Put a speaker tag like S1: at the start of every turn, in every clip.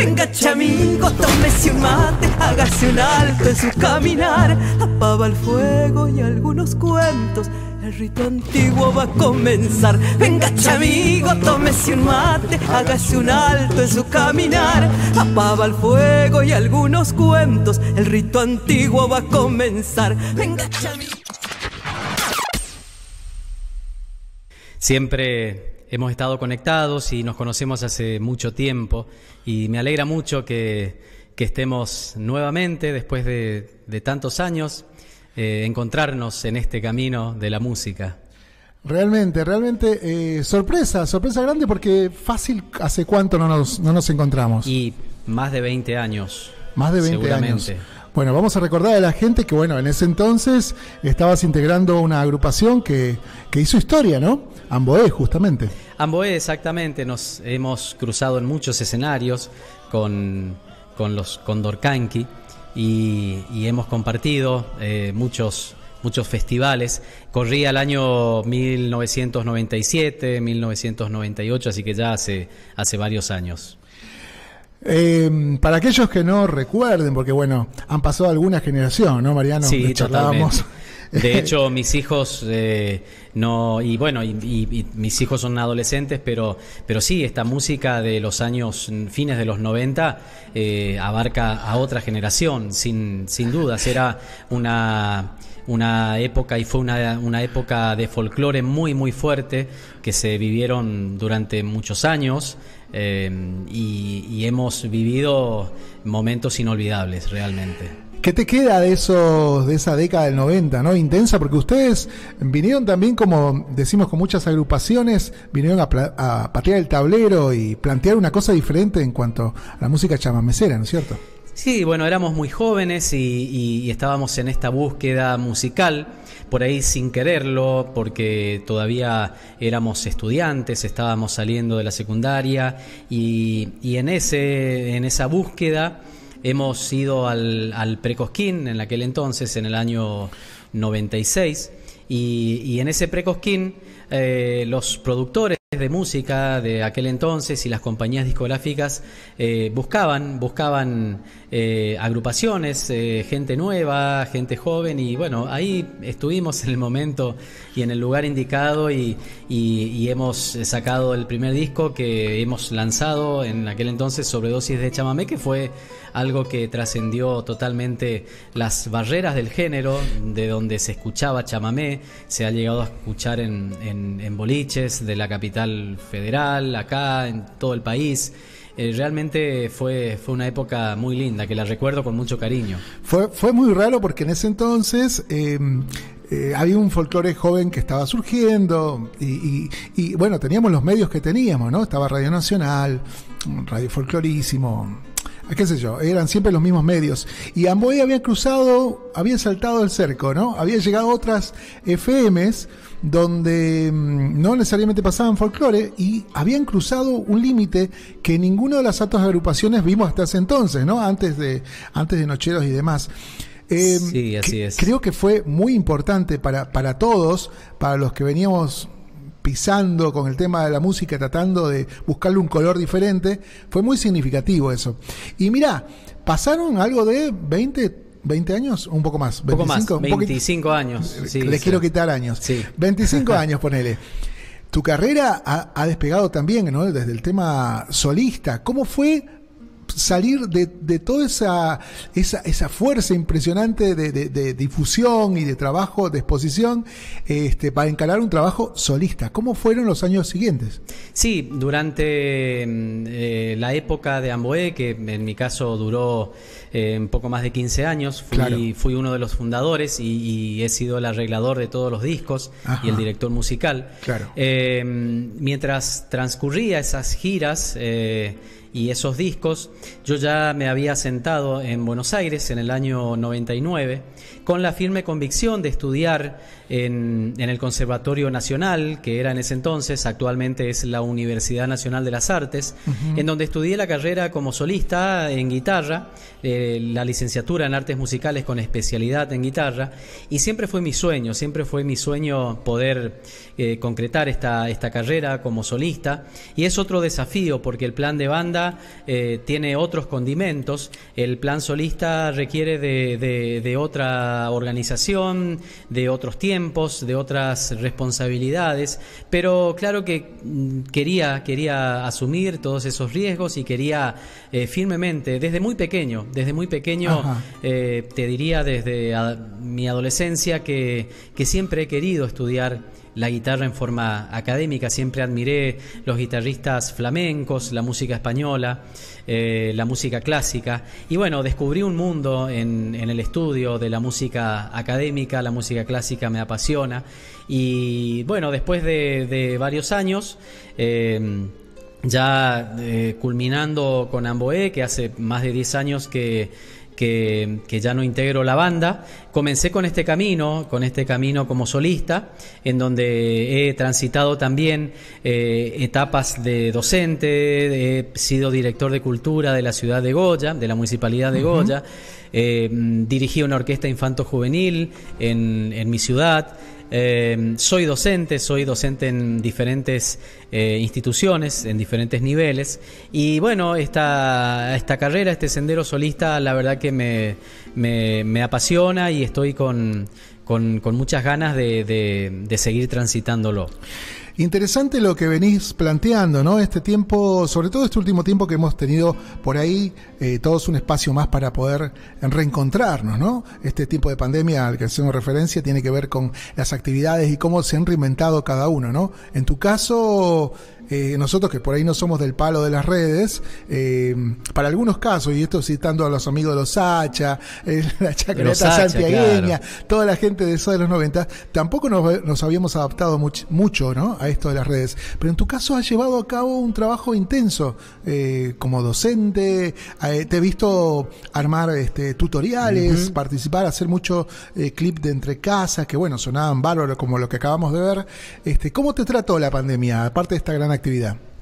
S1: Venga chamigo, tómese un mate, hágase un alto en su caminar. Apaba el fuego y algunos cuentos. El rito antiguo va a comenzar. Venga chamigo, tómese un mate, hágase un alto en su caminar. Apaba el fuego y algunos cuentos. El rito antiguo va a comenzar. Venga chamigo.
S2: Siempre hemos estado conectados y nos conocemos hace mucho tiempo y me alegra mucho que, estemos nuevamente, después de, tantos años, eh, encontrarnos en este camino de la música.
S3: Realmente, realmente eh, sorpresa, sorpresa grande porque fácil, ¿hace cuánto no nos, no nos encontramos?
S2: Y más de 20 años.
S3: Más de 20 años. Bueno, vamos a recordar a la gente que, bueno, en ese entonces estabas integrando una agrupación que, que hizo historia, ¿no? Amboé, justamente.
S2: Amboé, exactamente. Nos hemos cruzado en muchos escenarios con, con los Condorcanqui y, y hemos compartido eh, muchos muchos festivales. Corría el año 1997, 1998, así que ya hace, hace varios años.
S3: Eh, para aquellos que no recuerden, porque bueno, han pasado alguna generación, ¿no, Mariano?
S2: Sí, charlábamos. De hecho, mis hijos eh, no y bueno y, mis hijos son adolescentes, pero pero sí esta música de los años fines de los 90 eh, abarca a otra generación, sin sin dudas. Era una una época y fue una, una época de folclore muy muy fuerte que se vivieron durante muchos años eh, y, hemos vivido momentos inolvidables realmente.
S3: ¿Qué te queda de esos de esa década del 90, no? Intensa, porque ustedes vinieron también, como decimos con muchas agrupaciones, vinieron a, a patear el tablero y plantear una cosa diferente en cuanto a la música chamamecera, ¿no es cierto?
S2: Sí, bueno, éramos muy jóvenes y, estábamos en esta búsqueda musical, por ahí sin quererlo, porque todavía éramos estudiantes, estábamos saliendo de la secundaria y, en, ese, en esa búsqueda hemos ido al, al Precosquín en aquel entonces, en el año 96, y, y en ese Precosquín eh, los productores de música de aquel entonces y las compañías discográficas eh, buscaban buscaban eh, agrupaciones gente nueva gente joven y bueno ahí estuvimos en el momento y en el lugar indicado y, y, hemos sacado el primer disco que hemos lanzado en aquel entonces sobredosis de chamamé que fue algo que trascendió totalmente las barreras del género, de donde se escuchaba chamamé, se ha llegado a escuchar en, en, boliches de la capital federal, acá, en todo el país. Eh, realmente fue, fue una época muy linda, que la recuerdo con mucho cariño.
S3: Fue, fue muy raro porque en ese entonces em, eh, había un folclore joven que estaba surgiendo y, y, y, bueno, teníamos los medios que teníamos, ¿no? Estaba Radio Nacional, Radio Folclorísimo, qué sé yo, eran siempre los mismos medios. Y Amboy había cruzado, había saltado el cerco, ¿no? Había llegado a otras FMs donde mm, no necesariamente pasaban folclore y habían cruzado un límite que ninguno de las otras agrupaciones vimos hasta ese entonces, ¿no? Antes de, antes de Nocheros y demás.
S2: Em, sí, así es.
S3: Creo que fue muy importante para, para todos, para los que veníamos pisando con el tema de la música, tratando de buscarle un color diferente. Fue muy significativo eso. Y mira, pasaron algo de 20, 20 años, un poco más.
S2: 25, 25 años.
S3: Les quiero quitar años. Sí. 25 años, ponele. Tu carrera ha, ha, despegado también, ¿no? Desde el tema solista. ¿Cómo fue salir de, de toda esa, esa, esa, fuerza impresionante de, de, difusión y de trabajo, de exposición, este, para encarar un trabajo solista. ¿Cómo fueron los años siguientes?
S2: Sí, durante mm, eh, la época de Amboé, que en mi caso duró eh, un poco más de 15 años, fui, fui uno de los fundadores y, he sido el arreglador de todos los discos y el director musical.
S3: Claro.
S2: Eh, mientras transcurría esas giras, y esos discos, yo ya me había sentado en Buenos Aires en el año 99 con la firme convicción de estudiar en, el Conservatorio Nacional, que era en ese entonces, actualmente es la Universidad Nacional de las Artes, en donde estudié la carrera como solista en guitarra, eh, la licenciatura en artes musicales con especialidad en guitarra, y siempre fue mi sueño, siempre fue mi sueño poder eh, concretar esta, esta carrera como solista, y es otro desafío porque el plan de banda eh, tiene otros condimentos. El plan solista requiere de, de, otra organización, de otros tiempos, de otras responsabilidades. Pero claro que mm, quería, quería asumir todos esos riesgos y quería eh, firmemente, desde muy pequeño, desde muy pequeño, eh, te diría desde mi adolescencia que, que siempre he querido estudiar la guitarra en forma académica. Siempre admiré los guitarristas flamencos, la música española, eh, la música clásica. Y bueno, descubrí un mundo en, el estudio de la música académica, la música clásica me apasiona. Y bueno, después de, varios años, eh, ya eh, culminando con Amboé, que hace más de 10 años que que, ya no integro la banda, comencé con este camino, con este camino como solista, en donde he transitado también eh, etapas de docente, he sido director de cultura de la ciudad de Goya, de la municipalidad de Goya, eh, dirigí una orquesta infanto-juvenil en, en mi ciudad. Eh, soy docente, soy docente en diferentes eh, instituciones, en diferentes niveles. Y bueno, esta, esta carrera, este sendero solista, la verdad que me, me, apasiona y estoy con, con, muchas ganas de, de seguir transitándolo.
S3: Interesante lo que venís planteando, ¿no? Este tiempo, sobre todo este último tiempo que hemos tenido por ahí, eh, todos un espacio más para poder reencontrarnos, ¿no? Este tiempo de pandemia al que hacemos referencia tiene que ver con las actividades y cómo se han reinventado cada uno, ¿no? En tu caso, eh, nosotros que por ahí no somos del palo de las redes, eh, para algunos casos, y esto citando a los amigos de los Sacha, eh, la chacareta santiagueña, toda la gente de eso de los 90, tampoco nos, habíamos adaptado mucho ¿no? a esto de las redes. Pero en tu caso has llevado a cabo un trabajo intenso como docente, te he visto armar este, tutoriales, participar, hacer mucho clip de entre casas, que bueno, sonaban bárbaros como lo que acabamos de ver. Este, ¿Cómo te trató la pandemia, aparte de esta gran actividad?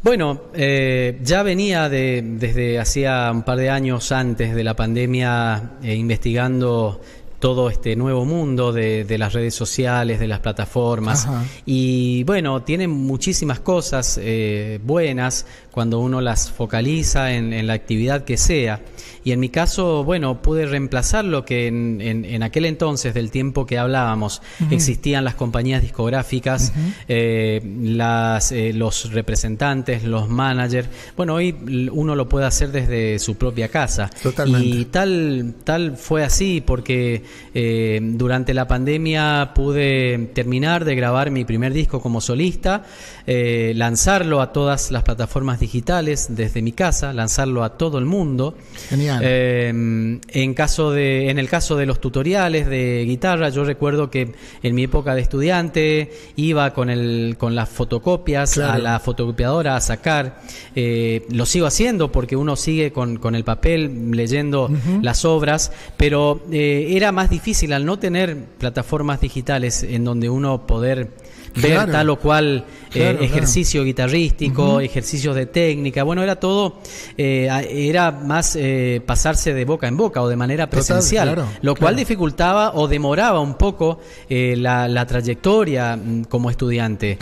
S2: Bueno, eh, ya venía de, desde hacía un par de años antes de la pandemia eh, investigando todo este nuevo mundo de, las redes sociales, de las plataformas. Y bueno, tienen muchísimas cosas eh, buenas cuando uno las focaliza en, la actividad que sea. Y en mi caso, bueno, pude reemplazar lo que en, aquel entonces, del tiempo que hablábamos, existían las compañías discográficas, eh, las, eh, los representantes, los managers. Bueno, hoy uno lo puede hacer desde su propia casa.
S3: Totalmente.
S2: Y tal, tal fue así porque eh, durante la pandemia pude terminar de grabar mi primer disco como solista, lanzarlo a todas las plataformas digitales desde mi casa, lanzarlo a todo el mundo.
S3: Genial.
S2: Eh, en, caso de, en el caso de los tutoriales de guitarra, yo recuerdo que en mi época de estudiante iba con, el, con las fotocopias a la fotocopiadora a sacar. Eh, lo sigo haciendo porque uno sigue con, con el papel leyendo las obras, pero eh, era más difícil al no tener plataformas digitales en donde uno poder ver tal o cual eh, ejercicio guitarrístico, ejercicios de técnica. Bueno, era todo, eh, era más eh, pasarse de boca en boca o de manera presencial, lo cual dificultaba o demoraba un poco la, trayectoria mm, como estudiante.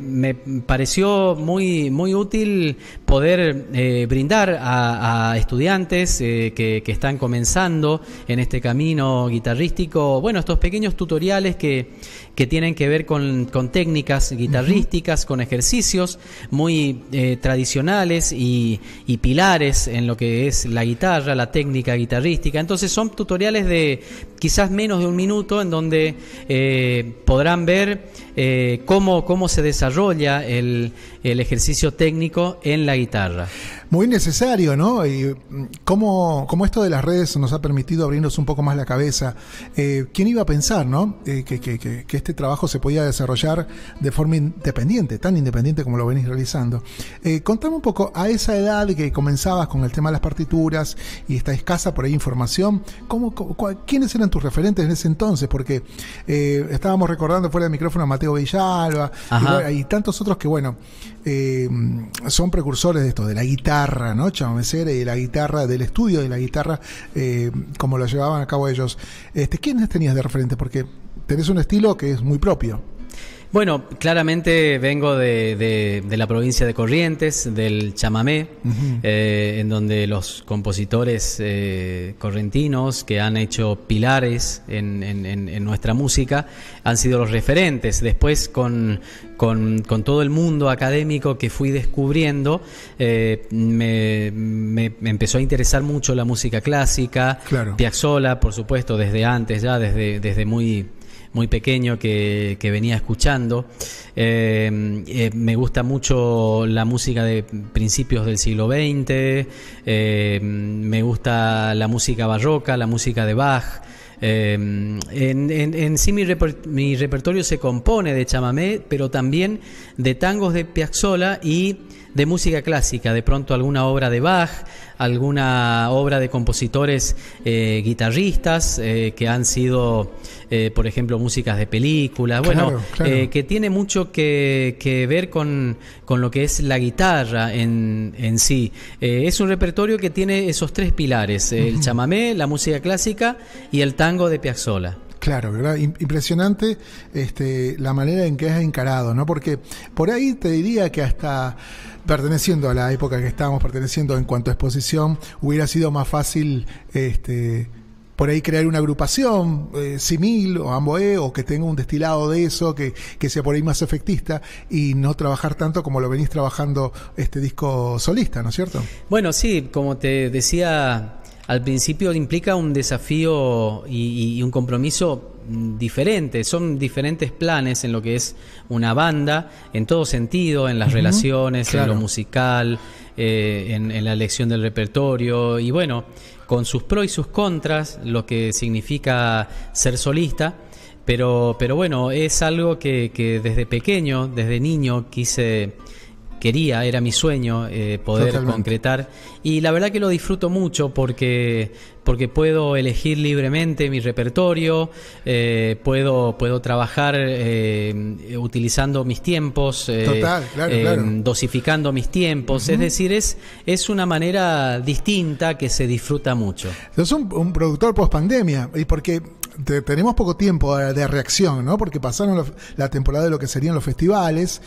S2: Me, pareció muy, muy útil poder brindar a, estudiantes que, que están comenzando en este camino guitarrístico, bueno, estos pequeños tutoriales que, que tienen que ver con, con técnicas guitarrísticas, con ejercicios muy eh, tradicionales y, pilares en lo que es la guitarra, la técnica guitarrística. Entonces son tutoriales de quizás menos de un minuto en donde eh, podrán ver eh, cómo, cómo se desarrolla el, el ejercicio técnico en la guitarra.
S3: Muy necesario, ¿no? Y mm, cómo, cómo esto de las redes nos ha permitido abrirnos un poco más la cabeza. Eh, ¿Quién iba a pensar, ¿no? Eh, que, que, que, este trabajo se podía desarrollar de forma independiente, tan independiente como lo venís realizando. Eh, contame un poco, a esa edad que comenzabas con el tema de las partituras y esta escasa por ahí información, ¿cómo, ¿quiénes eran tus referentes en ese entonces? Porque eh, estábamos recordando fuera del micrófono a Mateo Villalba y, y, tantos otros que, bueno, son precursores de esto, de la guitarra ¿no? Chamamecera y la guitarra, del estudio de la guitarra, eh, como lo llevaban a cabo ellos. Este, ¿Quiénes tenías de referente? Porque tenés un estilo que es muy propio.
S2: Bueno, claramente vengo de, la provincia de Corrientes, del chamamé, eh, en donde los compositores eh, correntinos que han hecho pilares en, nuestra música han sido los referentes. Después, con, con, todo el mundo académico que fui descubriendo, eh, me, empezó a interesar mucho la música clásica,
S3: claro.
S2: Piazzolla, por supuesto, desde antes ya, desde, desde muy muy pequeño que, venía escuchando. Eh, eh, me gusta mucho la música de principios del siglo XX, eh, me gusta la música barroca, la música de Bach. en, en, sí mi, mi, repertorio se compone de chamamé, pero también de tangos de Piazzolla y de música clásica, de pronto alguna obra de Bach, alguna obra de compositores eh, guitarristas eh, que han sido, eh, por ejemplo, músicas de películas, bueno, que tiene mucho que, ver con, lo que es la guitarra en, en sí. es un repertorio que tiene esos tres pilares, el chamamé, la música clásica y el tango de Piazzolla.
S3: Claro, ¿verdad? Impresionante este, la manera en que has encarado, ¿no? Porque por ahí te diría que hasta perteneciendo a la época que estábamos perteneciendo en cuanto a exposición, hubiera sido más fácil este, por ahí crear una agrupación, eh, Simil o Amboe, o que tenga un destilado de eso, que, que, sea por ahí más efectista y no trabajar tanto como lo venís trabajando este disco solista, ¿no es cierto?
S2: Bueno, sí, como te decía al principio implica un desafío y, un compromiso diferente. Son diferentes planes en lo que es una banda, en todo sentido, en las relaciones, en lo musical, eh, en, la elección del repertorio y bueno, con sus pros y sus contras, lo que significa ser solista. Pero, pero bueno, es algo que, que desde pequeño, desde niño, quise quería, era mi sueño eh, poder concretar. Y la verdad que lo disfruto mucho porque, porque puedo elegir libremente mi repertorio, eh, puedo, puedo trabajar eh, utilizando mis tiempos, dosificando mis tiempos. Es decir, es, es una manera distinta que se disfruta mucho.
S3: Es un, un productor post pandemia, y porque tenemos poco tiempo de reacción, ¿no? Porque pasaron la temporada de lo que serían los festivales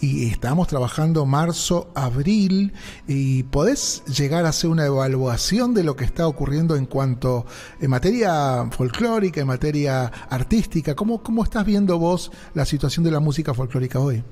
S3: y estamos trabajando marzo, abril y podés llegar a hacer una evaluación de lo que está ocurriendo en cuanto en materia folclórica, en materia artística. ¿Cómo, cómo estás viendo vos la situación de la música folclórica hoy?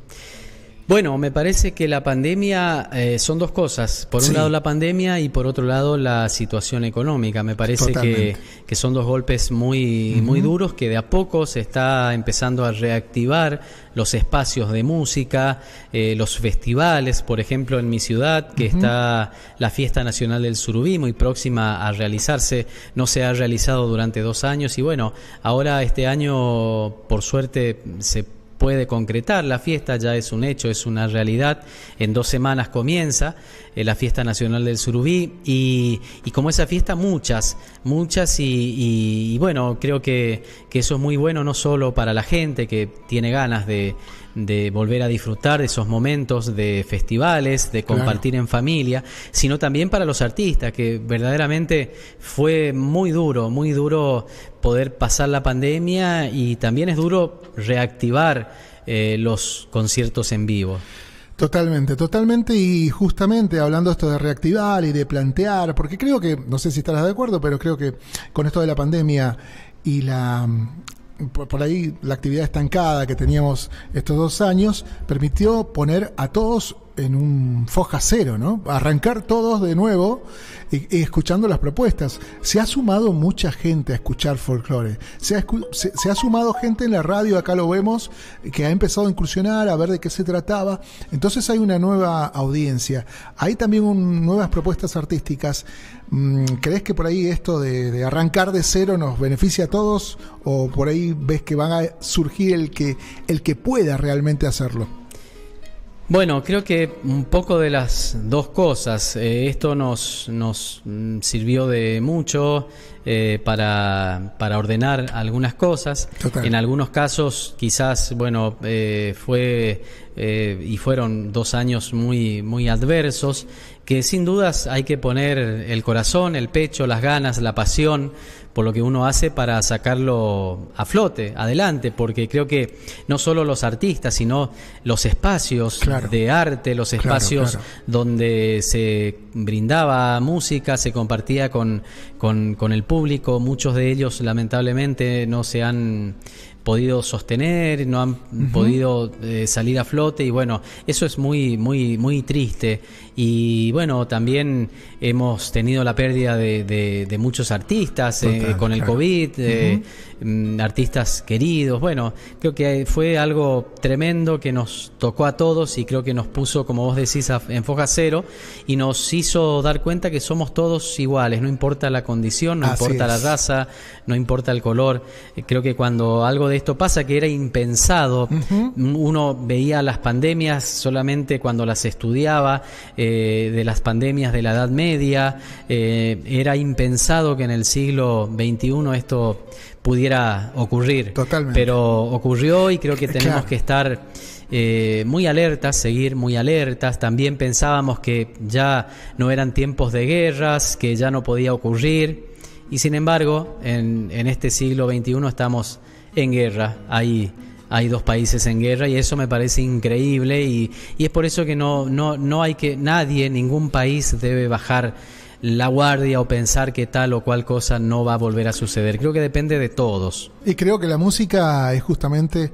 S2: Bueno, me parece que la pandemia eh, son dos cosas. Por un lado la pandemia y por otro lado la situación económica. Me parece que, que, son dos golpes muy, muy duros que de a poco se está empezando a reactivar los espacios de música, eh, los festivales, por ejemplo, en mi ciudad, que está la Fiesta Nacional del Surubí, muy próxima a realizarse, no se ha realizado durante dos años y bueno, ahora este año, por suerte, se puede concretar. La fiesta ya es un hecho, es una realidad. En dos semanas comienza eh, la fiesta nacional del Surubí y, como esa fiesta muchas, muchas y, bueno, creo que, que, eso es muy bueno no solo para la gente que tiene ganas de, de volver a disfrutar de esos momentos de festivales, de compartir en familia, sino también para los artistas, que verdaderamente fue muy duro, muy duro poder pasar la pandemia y también es duro reactivar eh, los conciertos en vivo.
S3: Totalmente, totalmente y justamente hablando esto de reactivar y de plantear, porque creo que, no sé si estarás de acuerdo, pero creo que con esto de la pandemia y la por, ahí la actividad estancada que teníamos estos dos años permitió poner a todos en un foja cero, ¿no? Arrancar todos de nuevo y, escuchando las propuestas. Se ha sumado mucha gente a escuchar folclore. Se ha, se, ha, sumado gente en la radio, acá lo vemos, que ha empezado a incursionar, a ver de qué se trataba. Entonces hay una nueva audiencia. Hay también nuevas propuestas artísticas. Mm, ¿Crees que por ahí esto de, arrancar de cero nos beneficia a todos? ¿O por ahí ves que van a surgir el que, el que pueda realmente hacerlo?
S2: Bueno, creo que un poco de las dos cosas. Eh, esto nos, nos mm, sirvió de mucho eh, para, para, ordenar algunas cosas. En algunos casos, quizás, bueno, eh, fue y fueron dos años muy, muy adversos que sin dudas hay que poner el corazón, el pecho, las ganas, la pasión por lo que uno hace para sacarlo a flote, adelante, porque creo que no solo los artistas, sino los espacios de arte, los espacios donde se brindaba música, se compartía con, con, con el público, muchos de ellos lamentablemente no se han podido sostener, no han podido eh, salir a flote y bueno, eso es muy, muy, muy triste. Y bueno, también hemos tenido la pérdida de, muchos artistas eh, con el COVID, eh, mm, artistas queridos. Bueno, creo que fue algo tremendo que nos tocó a todos y creo que nos puso, como vos decís, en foja cero y nos hizo dar cuenta que somos todos iguales, no importa la condición, no importa la raza, no importa el color. Creo que cuando algo de esto pasa, que era impensado, uno veía las pandemias solamente cuando las estudiaba. Eh, de las pandemias de la Edad Media. Eh, era impensado que en el siglo XXI esto pudiera ocurrir.
S3: Totalmente.
S2: Pero ocurrió y creo que tenemos que estar eh, muy alertas, seguir muy alertas. También pensábamos que ya no eran tiempos de guerras, que ya no podía ocurrir. Y sin embargo, en, en este siglo XXI estamos en guerra. Ahí hay dos países en guerra y eso me parece increíble y, y es por eso que no, no, no hay que, nadie, ningún país debe bajar la guardia o pensar que tal o cual cosa no va a volver a suceder. Creo que depende de todos.
S3: Y creo que la música es justamente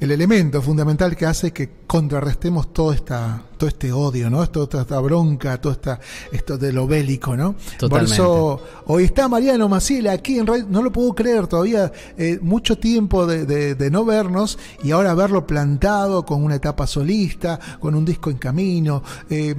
S3: el elemento fundamental que hace que contrarrestemos todo esta todo este odio, ¿no? Toda esta bronca, todo esta, esto de lo bélico, ¿no? Por eso hoy está Mariano Maciel aquí en radio, no lo puedo creer todavía, eh, mucho tiempo de, no vernos y ahora verlo plantado con una etapa solista, con un disco en camino. Eh,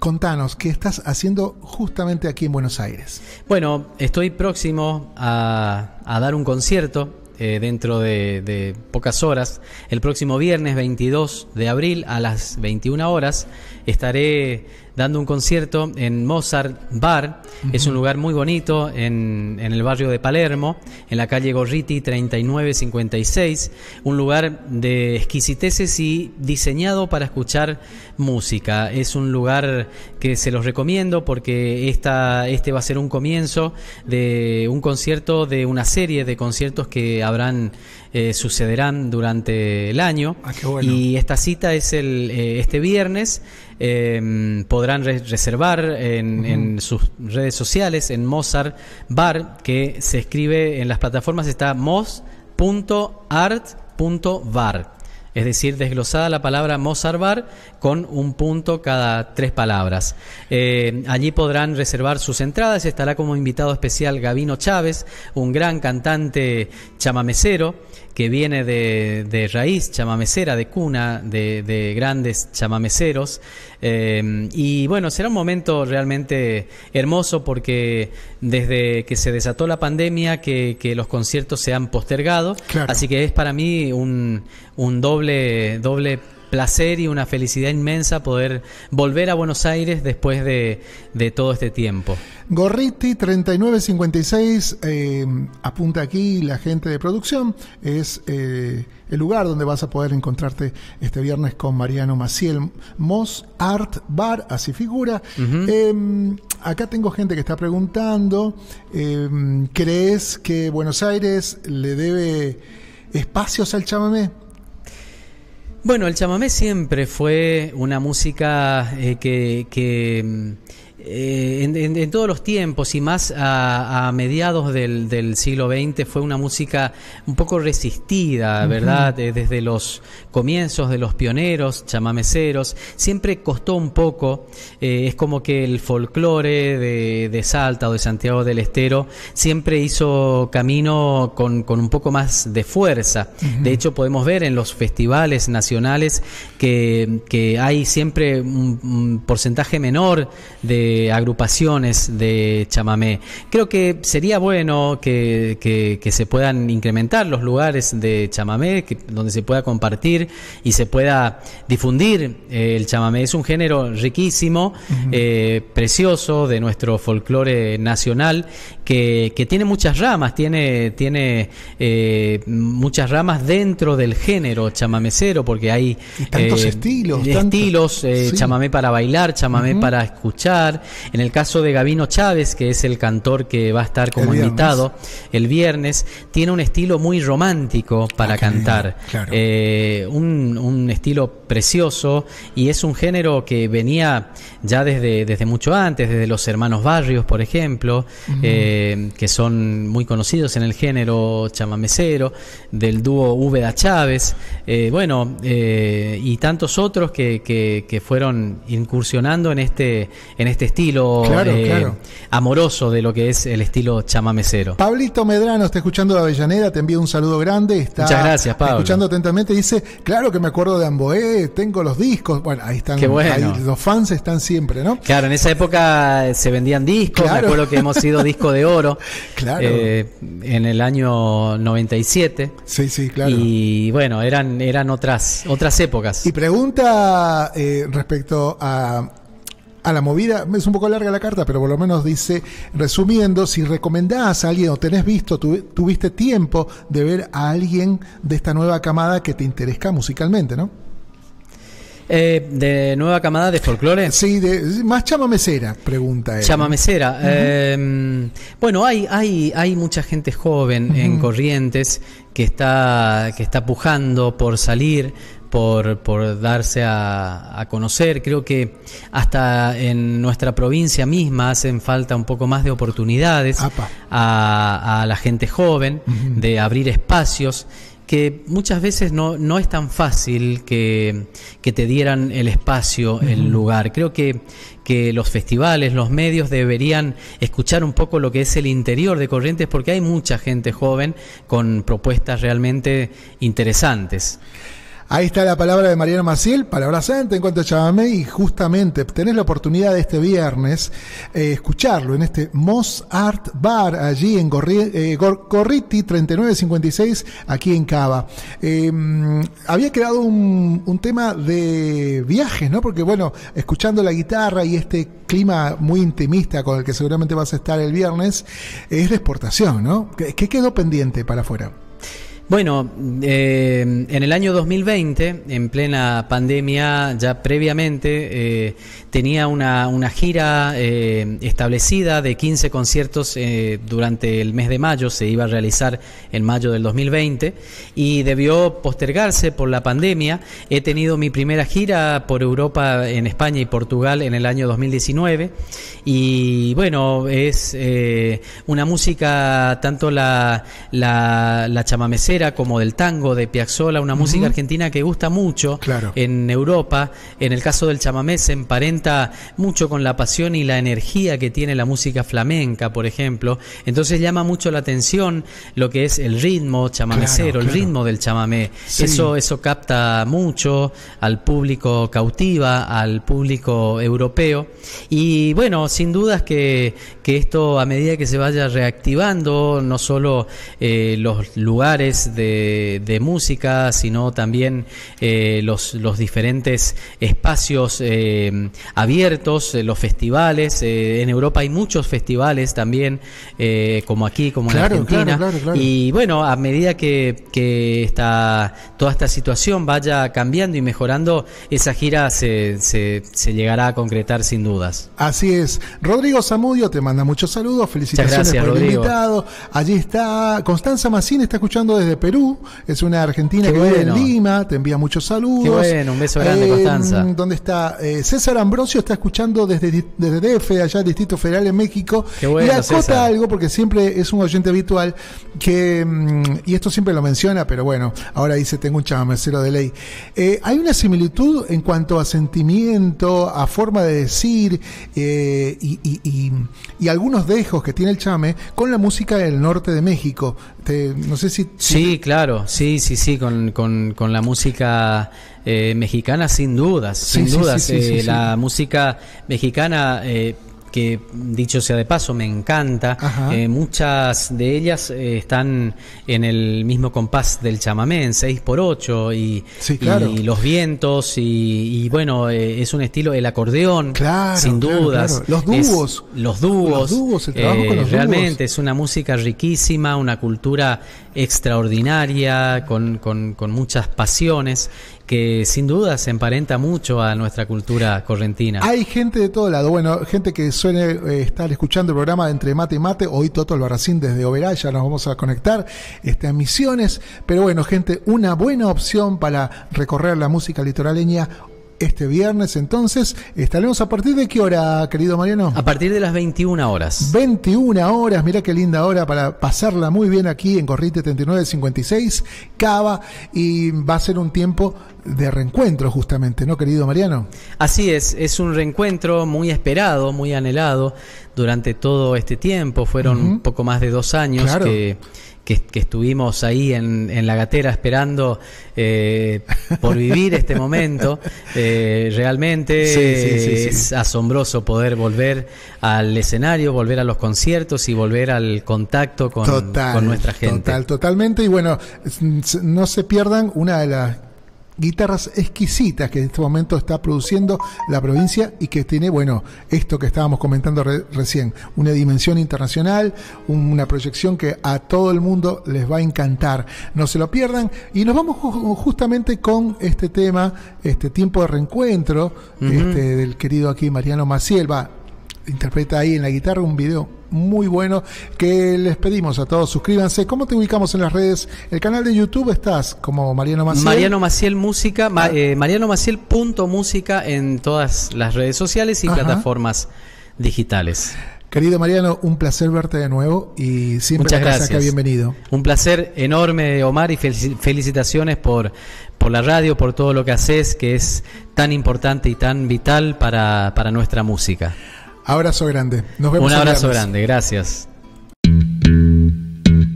S3: contanos, ¿qué estás haciendo justamente aquí en Buenos Aires?
S2: Bueno, estoy próximo a, a dar un concierto eh, dentro de, pocas horas. El próximo viernes 22 de abril a las 21 horas estaré dando un concierto en Mozart Bar. Es un lugar muy bonito en, en, el barrio de Palermo, en la calle Gorriti 3956. Un lugar de exquisiteces y diseñado para escuchar música. Es un lugar que se los recomiendo porque esta, este va a ser un comienzo de un concierto, de una serie de conciertos que habrán eh, sucederán durante el año.
S3: Ah,
S2: y esta cita es el, eh, este viernes. Em, podrán reservar en, sus redes sociales en Mozart Bar, que se escribe en las plataformas, está mos.art.bar es decir, desglosada la palabra Mozart Bar con un punto cada tres palabras. Eh, allí podrán reservar sus entradas, estará como invitado especial Gavino Chávez, un gran cantante chamamecero que viene de, raíz chamamecera, de cuna, de, grandes chamameceros. Eh, y bueno, será un momento realmente hermoso porque desde que se desató la pandemia que, los conciertos se han postergado. Así que es para mí un, un doble, doble placer y una felicidad inmensa poder volver a Buenos Aires después de, todo este tiempo.
S3: Gorriti 3956, eh, apunta aquí la gente de producción, es eh, el lugar donde vas a poder encontrarte este viernes con Mariano Maciel, Moss Art Bar, así figura. Em, acá tengo gente que está preguntando, em, ¿crees que Buenos Aires le debe espacios al chamamé?
S2: Bueno, el chamamé siempre fue una música eh, que, que mm, eh, en, todos los tiempos y más a, mediados del, siglo XX fue una música un poco resistida, ¿verdad? Eh, desde los comienzos de los pioneros, chamameceros, siempre costó un poco, eh, es como que el folclore de, Salta o de Santiago del Estero siempre hizo camino con, un poco más de fuerza. De hecho, podemos ver en los festivales nacionales que, hay siempre un porcentaje menor de agrupaciones de chamamé. Creo que sería bueno que, que, se puedan incrementar los lugares de chamamé, donde se pueda compartir y se pueda difundir eh, el chamamé. Es un género riquísimo, eh, precioso de nuestro folclore nacional, que, que tiene muchas ramas, tiene, tiene eh, muchas ramas dentro del género chamamecero, porque hay
S3: tantos estilos.
S2: Estilos, chamamé para bailar, chamamé para escuchar, En el caso de Gavino Chávez, que es el cantor que va a estar como
S3: El
S2: invitado el viernes, tiene un estilo muy romántico para
S3: Ah,
S2: cantar.
S3: claro.
S2: Eh, un, un estilo precioso y es un género que venía ya desde, desde mucho antes, desde los hermanos Barrios, por ejemplo, eh, que son muy conocidos en el género chamamecero, del dúo Úbeda Chávez, eh, bueno, eh, y tantos otros que, que, que fueron incursionando en este, en este estilo
S3: Claro, claro.
S2: amoroso de lo que es el estilo chamamecero.
S3: Pablito Medrano está escuchando de Avellaneda, te envío un saludo grande. Está
S2: Muchas gracias, Pablo.
S3: Escuchando atentamente, dice, claro que me acuerdo de Amboé, tengo los discos. Bueno, ahí están,
S2: Qué bueno.
S3: ahí los fans están siempre, ¿no?
S2: Claro, en esa época se vendían discos,
S3: Claro.
S2: me acuerdo que hemos sido disco de oro
S3: Claro.
S2: eh, en el año 97
S3: Sí, sí, claro.
S2: y bueno, eran, eran otras, otras épocas.
S3: Y pregunta eh, respecto a, a la movida, es un poco larga la carta, pero por lo menos dice, resumiendo, si recomendás a alguien o tenés visto, tu- tuviste tiempo de ver a alguien de esta nueva camada que te interesa musicalmente, ¿no?
S2: Eh, de nueva camada de folclore.
S3: Sí, de, más chamamecera, pregunta él.
S2: Chamamecera. eh, bueno, hay, hay, hay mucha gente joven en Corrientes que está, que está pujando por salir, por, por darse a, a conocer. Creo que hasta en nuestra provincia misma hacen falta un poco más de oportunidades a, a la gente joven, de abrir espacios que muchas veces no, no es tan fácil que, que te dieran el espacio, el lugar. Creo que, que los festivales, los medios deberían escuchar un poco lo que es el interior de Corrientes porque hay mucha gente joven con propuestas realmente interesantes.
S3: Ahí está la palabra de Mariano Maciel, palabra santa en cuanto a chamamé, y justamente tenés la oportunidad de este viernes eh, escucharlo en este Moss Art Bar, allí en Gorri- eh, Gor- Gorriti 3956, aquí en Cava. Mm, había quedado un, un tema de viajes, ¿no? Porque bueno, escuchando la guitarra y este clima muy intimista con el que seguramente vas a estar el viernes, es de exportación, ¿no? ¿Qué, qué quedó pendiente para afuera?
S2: Bueno, eh, en el año 2020, en plena pandemia, ya previamente, eh, tenía una, gira eh, establecida de 15 conciertos durante el mes de mayo, se iba a realizar en mayo del 2020 y debió postergarse por la pandemia. He tenido mi primera gira por Europa, en España y Portugal en el año 2019 y bueno, es una música, tanto la, la, la como del tango de Piazzolla, una música argentina que gusta mucho
S3: Claro.
S2: en Europa. En el caso del chamamé se emparenta mucho con la pasión y la energía que tiene la música flamenca, por ejemplo. Entonces llama mucho la atención lo que es el ritmo chamamecero,
S3: Claro,
S2: el ritmo del chamamé.
S3: Sí.
S2: Eso, eso capta mucho al público, cautiva al público europeo. Y bueno, sin dudas que, que esto a medida que se vaya reactivando, no solo eh, los lugares de, de música, sino también eh, los, los diferentes espacios eh, abiertos, los festivales. en Europa hay muchos festivales también, como aquí, como
S3: Claro,
S2: en Argentina.
S3: claro, claro, claro.
S2: Y y bueno, a medida que, que esta, toda esta situación vaya cambiando y mejorando, esa gira se, se, se llegará a concretar sin dudas.
S3: Así es. Rodrigo Zamudio te manda muchos saludos, felicitaciones
S2: gracias,
S3: por el
S2: Rodrigo.
S3: invitado. Allí está Constanza Massín, está escuchando desde Perú, es una argentina
S2: Qué
S3: que vive en Lima, te envía muchos saludos.
S2: Qué bueno, un beso grande, Constanza.
S3: ¿Dónde está? Eh, César Ambrosio está escuchando desde, desde DF, allá el Distrito Federal en México.
S2: Qué bueno,
S3: y acota
S2: César.
S3: algo, porque siempre es un oyente habitual, que, mm, y esto siempre lo menciona, pero bueno, ahora dice, tengo un chamamecero de ley. Eh, hay una similitud en cuanto a sentimiento, a forma de decir, eh, y, y- y- y algunos dejos que tiene el chame con la música del norte de México. Te- no sé si...
S2: Sí, claro, sí, sí, sí, con, con, con la música eh, mexicana sin dudas,
S3: Sí,
S2: sin
S3: sí,
S2: dudas.
S3: sí,
S2: Eh. La música mexicana... eh, que dicho sea de paso, me encanta. Eh, muchas de ellas eh, están en el mismo compás del chamamé, en 6x8, y,
S3: Sí, claro.
S2: y los vientos, y, y bueno, eh, es un estilo, el acordeón,
S3: Claro,
S2: sin dudas.
S3: claro. Los
S2: Es-
S3: dúos.
S2: los dúos.
S3: Los dúos, el trabajo con los
S2: realmente
S3: dúos.
S2: es una música riquísima, una cultura extraordinaria, con, con- con muchas pasiones, que sin duda se emparenta mucho a nuestra cultura correntina.
S3: Hay gente de todo lado, bueno, gente que suele eh, estar escuchando el programa Entre Mate y Mate, hoy Toto Albarracín desde Oberá, ya nos vamos a conectar este, a Misiones, pero bueno, gente, una buena opción para recorrer la música litoraleña este viernes. Entonces, estaremos a partir de qué hora, querido Mariano?
S2: A partir de las 21 horas.
S3: 21 horas, mira qué linda hora para pasarla muy bien aquí en Corrite 3956, Cava, y va a ser un tiempo de reencuentro justamente, ¿no, querido Mariano?
S2: Así es, es un reencuentro muy esperado, muy anhelado durante todo este tiempo. Fueron un poco más de dos años que que, estuvimos ahí en, la gatera esperando eh, por vivir este momento. Eh, realmente es asombroso poder volver al escenario, volver a los conciertos y volver al contacto con, con nuestra gente.
S3: Total, totalmente. Y bueno, no se pierdan una de las guitarras exquisitas que en este momento está produciendo la provincia y que tiene, bueno, esto que estábamos comentando recién, una dimensión internacional, una proyección que a todo el mundo les va a encantar. No se lo pierdan y nos vamos justamente con este tema, este tiempo de reencuentro este, del querido aquí Mariano Maciel, va, interpreta ahí en la guitarra un video muy bueno que les pedimos a todos. Suscríbanse. ¿Cómo te ubicamos en las redes? El canal de YouTube estás como Mariano Maciel.
S2: Mariano Maciel Música, ah. eh, Mariano Maciel punto música en todas las redes sociales y plataformas digitales.
S3: Querido Mariano, un placer verte de nuevo y siempre
S2: Muchas gracias.
S3: acá bienvenido.
S2: Un placer enorme, Omar, y felicitaciones por, por la radio, por todo lo que haces, que es tan importante y tan vital para, para nuestra música.
S3: Abrazo grande. Nos vemos.
S2: Un abrazo grande, gracias.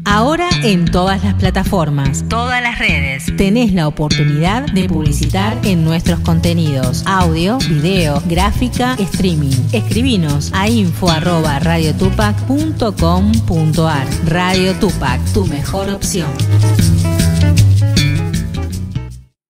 S4: Ahora en todas las plataformas, todas las redes, tenés la oportunidad de publicitar en nuestros contenidos, audio, video, gráfica, streaming. Escribinos a info arroba radiotupac.com.ar. Radio Tupac, tu mejor opción.